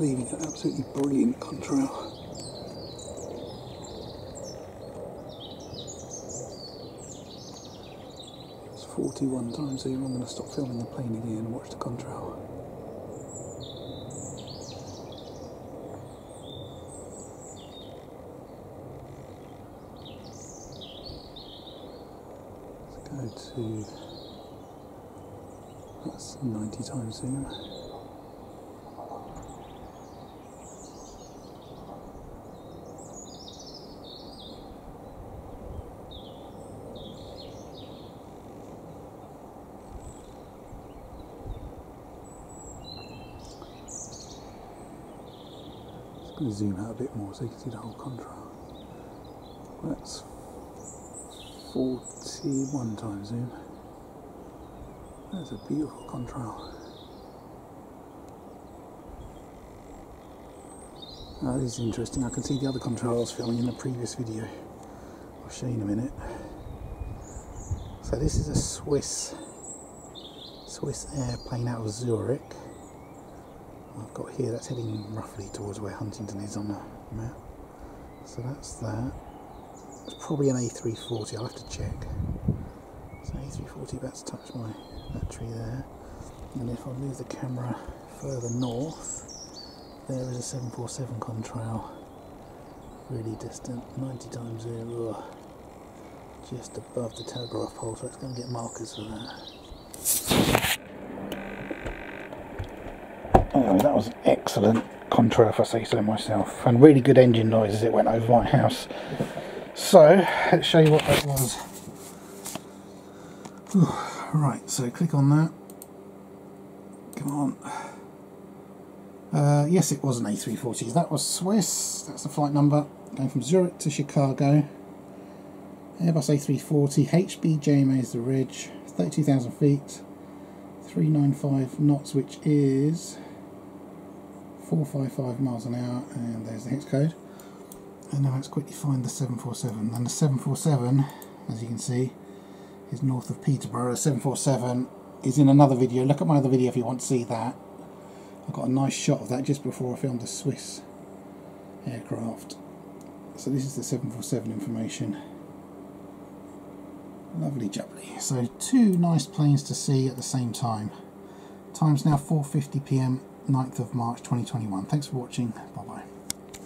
leaving an absolutely brilliant contrail. It's 41 times zoom. I'm going to stop filming the plane again and watch the contrail. Let's go to that's 90 times zoom. Going to zoom out a bit more so you can see the whole contrail. That's 41 times zoom. That's a beautiful contrail. Now this is interesting. I can see the other contrails filming in the previous video. I'll show you in a minute. So this is a Swiss Swiss airplane out of Zurich. I've got here that's heading roughly towards where Huntingdon is on the map. So that's that. It's probably an A340. I'll have to check. So A340 about to touch my tree there. And if I move the camera further north, there is a 747 contrail. Really distant, 90 times zero, just above the telegraph pole, so it's going to get markers for that. Anyway, that was excellent contrail if I say so myself, and really good engine noise as it went over my house. So, let's show you what that was. Right, so click on that. Come on. Uh, yes, it was an A340. That was Swiss. That's the flight number. Going from Zurich to Chicago. Airbus A340. HB JMA is the ridge. 32,000 feet. 395 knots, which is 455 miles an hour. And there's the hex code. And now let's quickly find the 747. And the 747, as you can see, is north of Peterborough. 747 is in another video. Look at my other video if you want to see that. I got a nice shot of that just before I filmed the Swiss aircraft. So this is the 747 information. Lovely jubbly. So two nice planes to see at the same time. Time's now 4.50pm, 9th of March 2021. Thanks for watching. Bye bye.